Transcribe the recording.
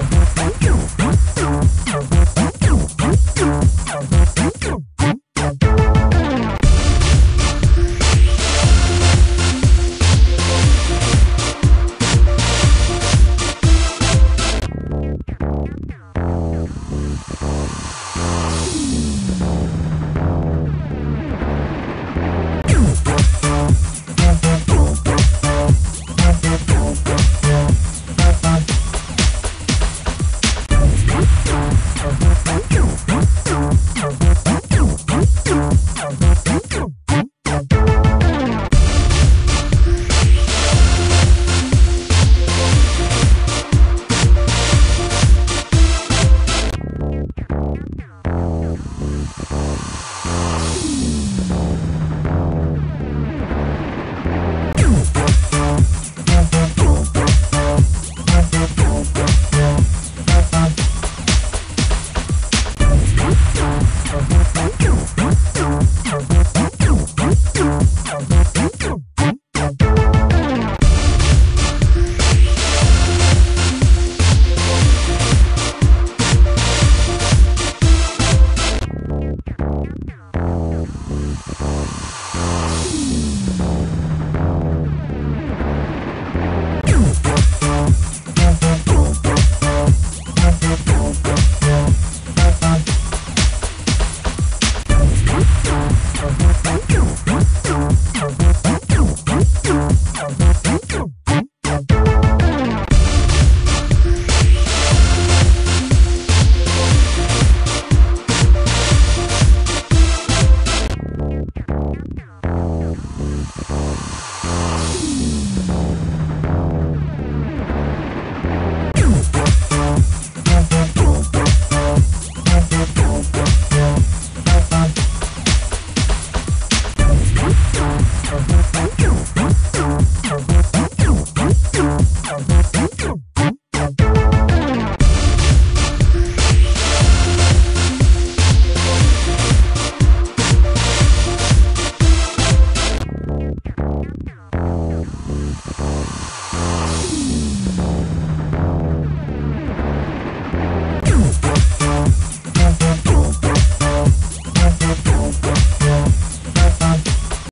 Show.